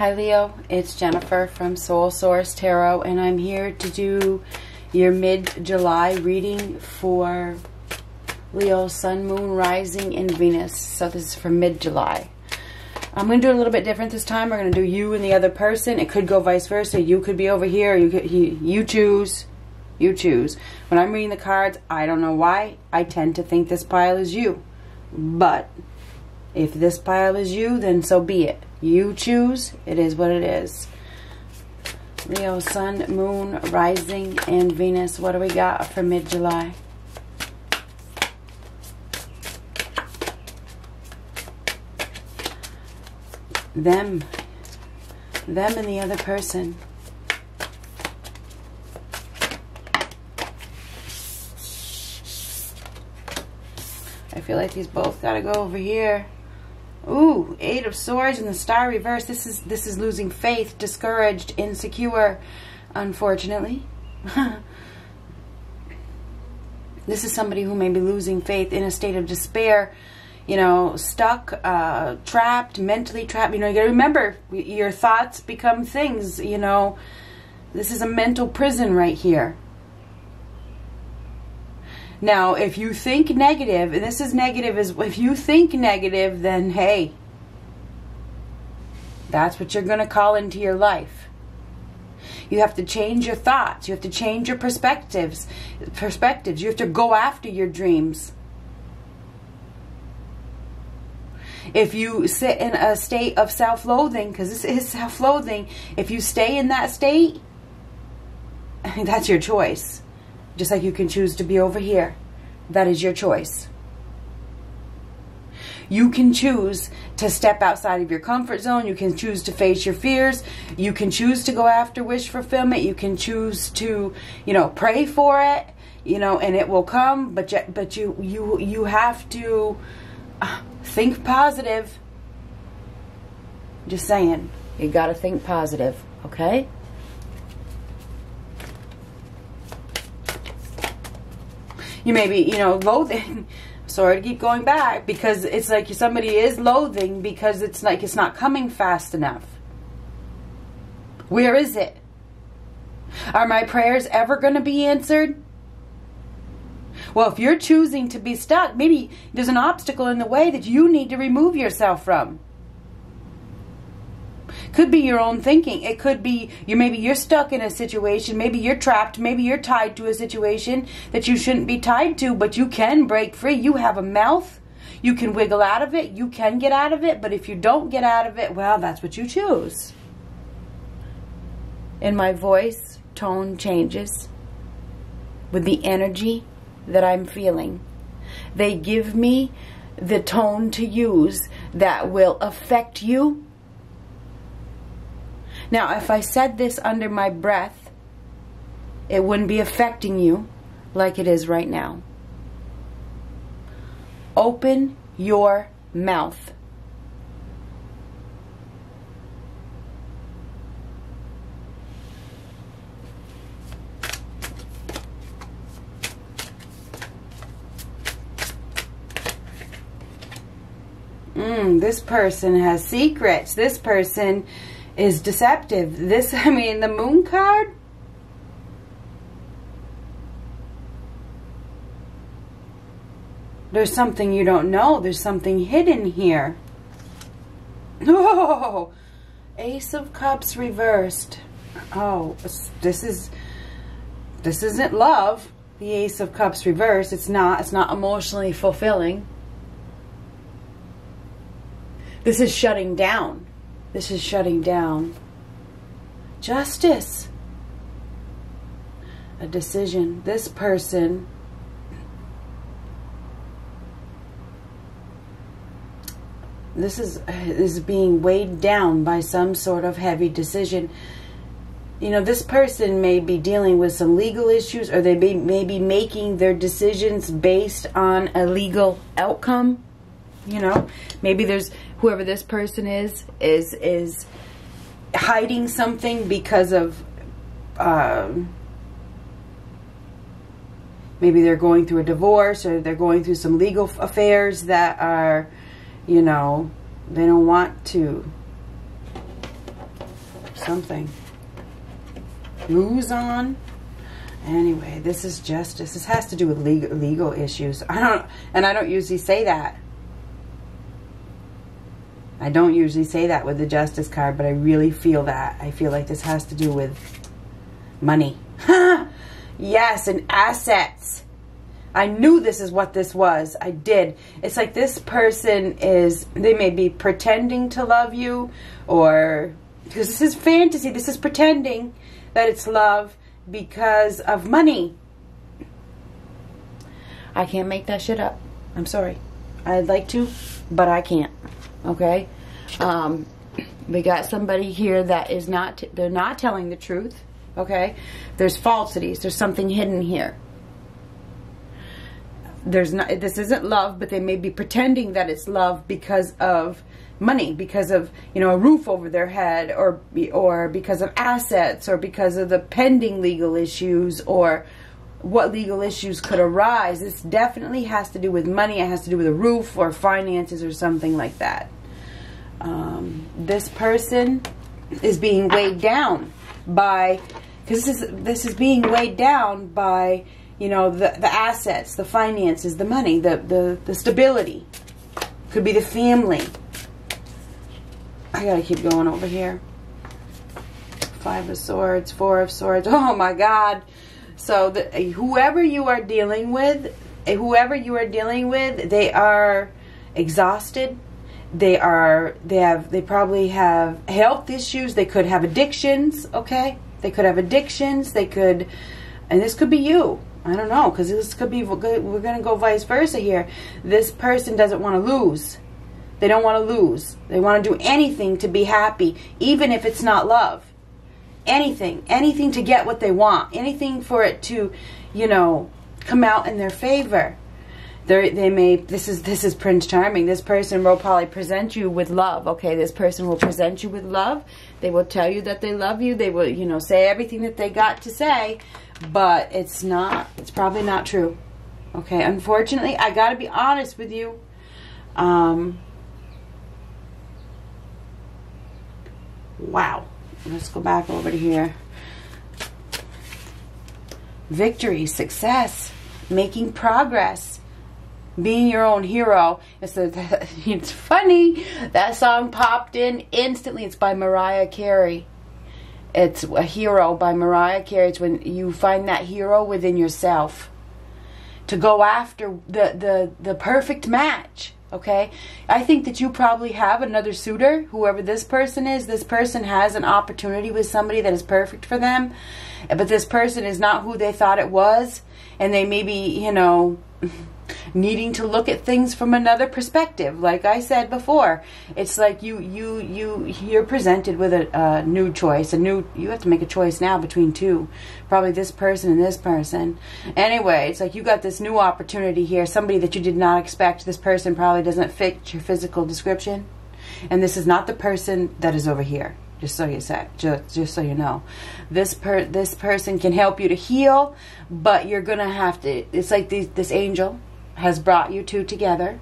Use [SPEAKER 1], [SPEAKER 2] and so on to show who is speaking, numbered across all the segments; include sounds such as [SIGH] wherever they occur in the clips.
[SPEAKER 1] Hi Leo, it's Jennifer from Soul Source Tarot and I'm here to do your mid-July reading for Leo, Sun, Moon, Rising, and Venus. So this is for mid-July. I'm going to do it a little bit different this time. We're going to do you and the other person. It could go vice versa. You could be over here. You, could, you, you choose. You choose. When I'm reading the cards, I don't know why. I tend to think this pile is you. But if this pile is you, then so be it. You choose. It is what it is. Leo, Sun, Moon, Rising, and Venus. What do we got for mid-July? Them. Them and the other person. I feel like these both got to go over here. Ooh, Eight of Swords and the Star reverse. This is this is losing faith, discouraged, insecure, unfortunately. [LAUGHS] this is somebody who may be losing faith in a state of despair, you know, stuck, uh, trapped, mentally trapped. You know, you got to remember, your thoughts become things, you know. This is a mental prison right here. Now, if you think negative, and this is negative, is if you think negative, then hey, that's what you're going to call into your life. You have to change your thoughts. You have to change your perspectives. Perspectives. You have to go after your dreams. If you sit in a state of self-loathing, because this is [LAUGHS] self-loathing, if you stay in that state, [LAUGHS] that's your choice. Just like you can choose to be over here. That is your choice. You can choose to step outside of your comfort zone. You can choose to face your fears. You can choose to go after wish fulfillment. You can choose to, you know, pray for it, you know, and it will come. But you, but you you you have to uh, think positive. Just saying, you got to think positive, okay? You may be, you know, loathing. [LAUGHS] Sorry to keep going back because it's like somebody is loathing because it's like it's not coming fast enough. Where is it? Are my prayers ever going to be answered? Well, if you're choosing to be stuck, maybe there's an obstacle in the way that you need to remove yourself from. Could be your own thinking. It could be you maybe you're stuck in a situation, maybe you're trapped, maybe you're tied to a situation that you shouldn't be tied to, but you can break free. You have a mouth. You can wiggle out of it. You can get out of it, but if you don't get out of it, well, that's what you choose. And my voice tone changes with the energy that I'm feeling. They give me the tone to use that will affect you now, if I said this under my breath, it wouldn't be affecting you like it is right now. Open your mouth. Mm, this person has secrets. This person is deceptive. This, [LAUGHS] I mean, the moon card. There's something you don't know. There's something hidden here. Oh, Ace of Cups reversed. Oh, this is, this isn't love. The Ace of Cups reversed. It's not. It's not emotionally fulfilling. This is shutting down. This is shutting down. Justice. A decision. This person this is is being weighed down by some sort of heavy decision. You know, this person may be dealing with some legal issues or they may, may be making their decisions based on a legal outcome. You know, maybe there's whoever this person is, is, is hiding something because of, um, maybe they're going through a divorce or they're going through some legal affairs that are, you know, they don't want to something. Lose on. Anyway, this is justice. This has to do with legal, legal issues. I don't, and I don't usually say that. I don't usually say that with the justice card, but I really feel that. I feel like this has to do with money. [LAUGHS] yes, and assets. I knew this is what this was. I did. It's like this person is, they may be pretending to love you or, because this is fantasy. This is pretending that it's love because of money. I can't make that shit up. I'm sorry. I'd like to, but I can't. Okay? Um, [CLEARS THROAT] we got somebody here that is not, they're not telling the truth. Okay? There's falsities. There's something hidden here there's not this isn't love but they may be pretending that it's love because of money because of you know a roof over their head or or because of assets or because of the pending legal issues or what legal issues could arise this definitely has to do with money it has to do with a roof or finances or something like that um, this person is being weighed down by because this is this is being weighed down by you know, the, the assets, the finances, the money, the, the, the stability. Could be the family. I gotta keep going over here. Five of Swords, Four of Swords. [LAUGHS] Oh my God. So the, whoever you are dealing with, eh, whoever you are dealing with, they are exhausted. They are, they have, they probably have health issues. They could have addictions, okay? They could have addictions. They could, and this could be you I don't know, because this could be, we're going to go vice versa here. This person doesn't want to lose. They don't want to lose. They want to do anything to be happy, even if it's not love. Anything. Anything to get what they want. Anything for it to, you know, come out in their favor. They're, they may, this is, this is Prince Charming. This person will probably present you with love. Okay, this person will present you with love. They will tell you that they love you. They will, you know, say everything that they got to say but it's not, it's probably not true. Okay, unfortunately, I got to be honest with you. Um, wow. Let's go back over to here. Victory, success, making progress, being your own hero. It's, a, [LAUGHS] it's funny. That song popped in instantly. It's by Mariah Carey. It's a hero by Mariah Carey. It's when you find that hero within yourself to go after the, the, the perfect match. Okay? I think that you probably have another suitor, whoever this person is. This person has an opportunity with somebody that is perfect for them, but this person is not who they thought it was, and they maybe, you know, [LAUGHS] needing to look at things from another perspective. Like I said before, it's like you you you you're presented with a, a, new choice. A new you have to make a choice now between two, probably this person and this person. Anyway, it's like you got this new opportunity here. Somebody that you did not expect. This person probably doesn't fit your physical description, and this is not the person that is over here just so you say, just, just so you know this per this person can help you to heal but you're gonna have to it's like these, this angel has brought you two together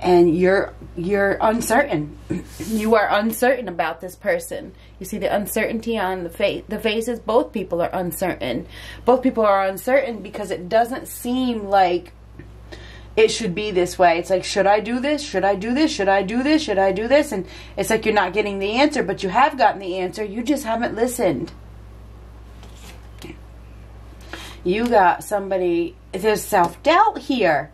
[SPEAKER 1] and you're you're uncertain. [CLEARS THROAT] You are uncertain about this person. You see the uncertainty on the face the faces both people are uncertain. Both people are uncertain because it doesn't seem like it should be this way. It's like should i do this? Should i do this? Should i do this? Should i do this? And it's like you're not getting the answer but you have gotten the answer. You just haven't listened. You got somebody there's self-doubt here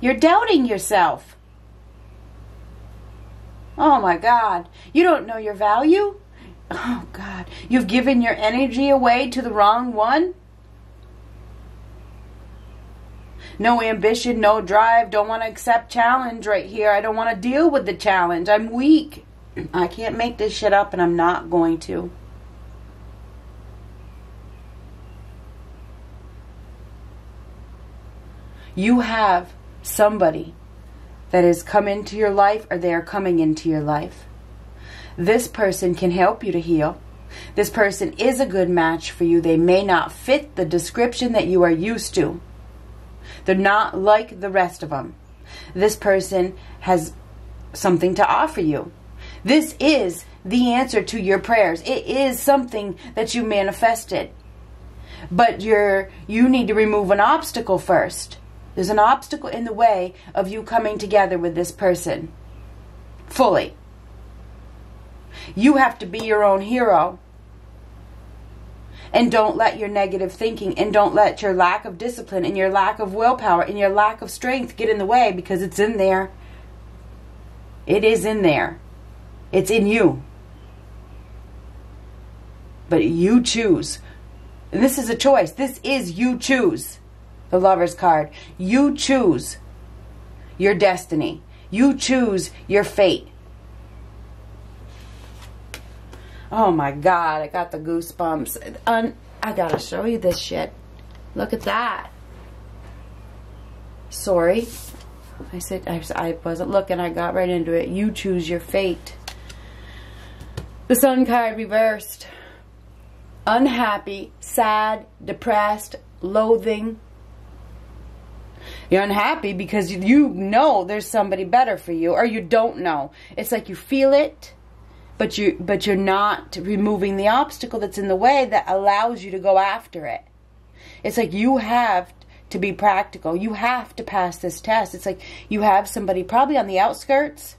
[SPEAKER 1] you're doubting yourself. Oh my God. You don't know your value? Oh God. You've given your energy away to the wrong one? No ambition, no drive, don't want to accept challenge right here. I don't want to deal with the challenge. I'm weak. I can't make this shit up and I'm not going to. You have somebody that has come into your life or they are coming into your life. This person can help you to heal. This person is a good match for you. They may not fit the description that you are used to. They're not like the rest of them. This person has something to offer you. This is the answer to your prayers. It is something that you manifested. But you're you need to remove an obstacle first. There's an obstacle in the way of you coming together with this person fully. You have to be your own hero. And don't let your negative thinking and don't let your lack of discipline and your lack of willpower and your lack of strength get in the way because it's in there. It is in there. It's in you. But you choose. And this is a choice. This is you choose. The lover's card. You choose your destiny. You choose your fate. Oh my god, I got the goosebumps. Un I gotta show you this shit. Look at that. Sorry. I said I, I wasn't looking. I got right into it. You choose your fate. The sun card reversed. Unhappy, sad, depressed, loathing. You're unhappy because you know there's somebody better for you or you don't know. It's like you feel it but you but you're not removing the obstacle that's in the way that allows you to go after it. It's like you have to be practical. You have to pass this test. It's like you have somebody probably on the outskirts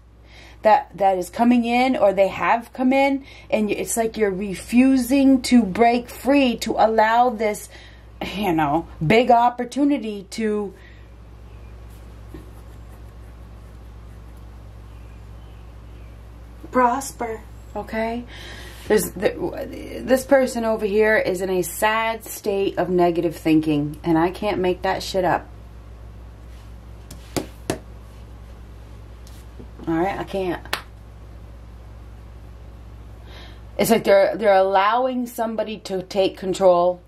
[SPEAKER 1] that that is coming in or they have come in and it's like you're refusing to break free to allow this you know big opportunity to prosper Okay? There's this person over here is in a sad state of negative thinking, and I can't make that shit up. All right, I can't. It's like they're they're allowing somebody to take control.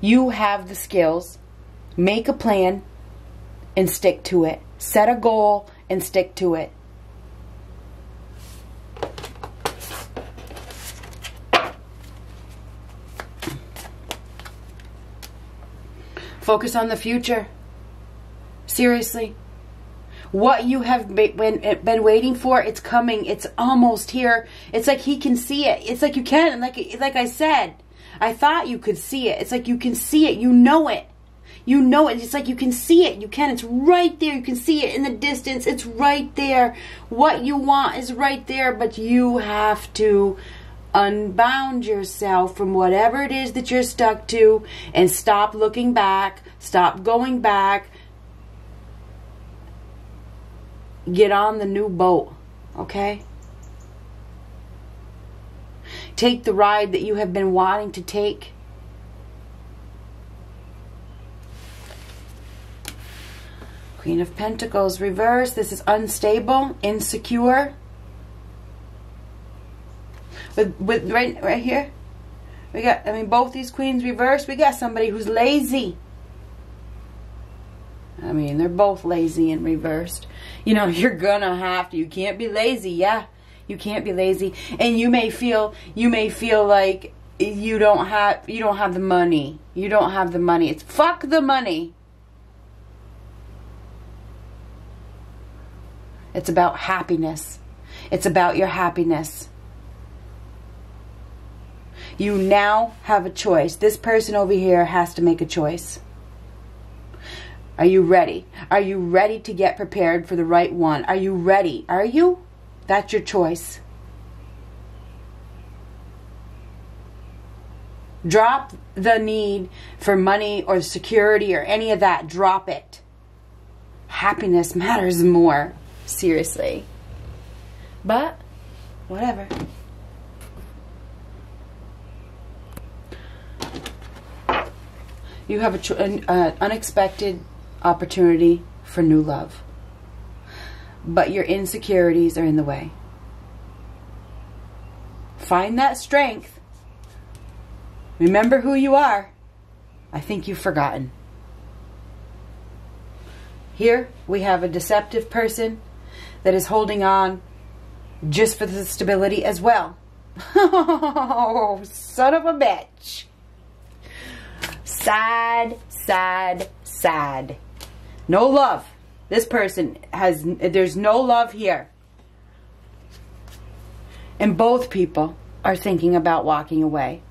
[SPEAKER 1] You have the skills. Make a plan and stick to it. Set a goal and stick to it. Focus on the future. Seriously. What you have been waiting for, it's coming. It's almost here. It's like he can see it. It's like you can. Like, like I said, I thought you could see it. It's like you can see it. You know it. You know it. It's like you can see it. You can. It's right there. You can see it in the distance. It's right there. What you want is right there, but you have to unbound yourself from whatever it is that you're stuck to and stop looking back. Stop going back. Get on the new boat. Okay? Take the ride that you have been wanting to take Queen of Pentacles reverse. This is unstable, insecure. With, with right, right here, we got, I mean, both these queens reversed. We got somebody who's lazy. I mean, they're both lazy and reversed. You know, [LAUGHS] you're gonna have to. You can't be lazy. Yeah, you can't be lazy. And you may feel, you may feel like you don't have, you don't have the money. You don't have the money. It's fuck the money. It's about happiness. It's about your happiness. You now have a choice. This person over here has to make a choice. Are you ready? Are you ready to get prepared for the right one? Are you ready? Are you? That's your choice. Drop the need for money or security or any of that. Drop it. Happiness matters more. Seriously. But, whatever. You have an uh, unexpected opportunity for new love. But your insecurities are in the way. Find that strength. Remember who you are. I think you've forgotten. Here we have a deceptive person that is holding on just for the stability as well. Oh, [LAUGHS] son of a bitch. Sad, sad, sad. No love. This person has, there's no love here. And both people are thinking about walking away.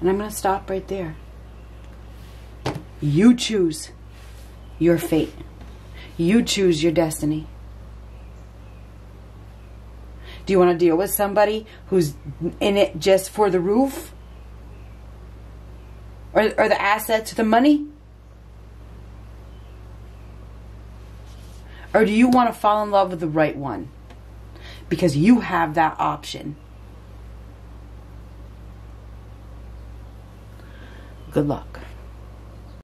[SPEAKER 1] And I'm going to stop right there. You choose your fate. You choose your destiny. Do you want to deal with somebody who's in it just for the roof? Or, or the assets, the money? Or do you want to fall in love with the right one? Because you have that option. Good luck.